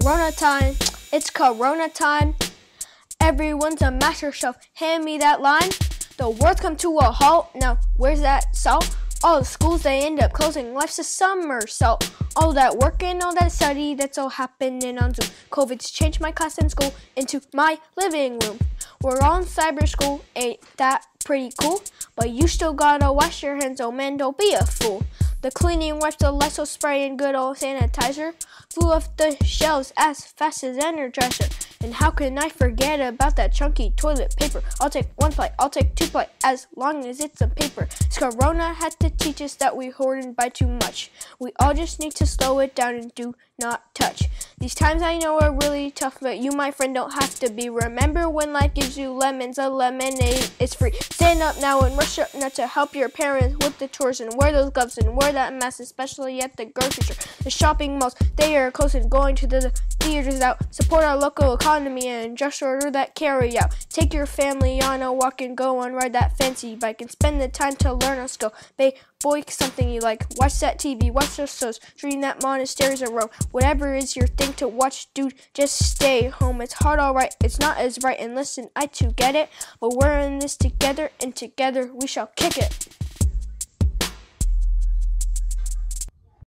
Corona time. It's Corona time. Everyone's a master chef. Hand me that line. The world's come to a halt. Now, where's that salt? All the schools they end up closing. Life's a summer. somersault. All that work and all that study that's all happening on Zoom. COVID's changed my class in school into my living room. We're all in cyber school. Ain't that pretty cool? But you still gotta wash your hands. Oh man, don't be a fool. The cleaning wipes, the Lysol spray, and good old sanitizer flew off the shelves as fast as Energizer. And how can I forget about that chunky toilet paper? I'll take one plate, I'll take two plate, as long as it's a paper. Corona had to teach us that we hoard and buy too much. We all just need to slow it down and do not touch. These times I know are really tough, but you, my friend, don't have to be. Remember when life gives you lemons, a lemonade is free. Stand up now and rush up now to help your parents with the chores and wear those gloves and wear that mask, especially at the grocery store. The shopping malls, they are closed and going to the theaters out. Support our local economy and just order that carry out. Take your family on a walk and go and ride that fancy bike and spend the time to learn a skill. Bay boy something you like. Watch that TV, watch those shows, dream that monasteries a row. Whatever is your thing to watch, dude, just stay home. It's hard, alright, it's not as right. And listen, I too get it, but we're in this together, and together we shall kick it.